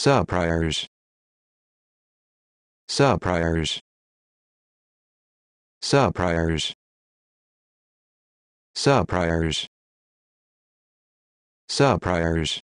Subpriors. Subpriors. Subpriors. Subpriors. Subpriors.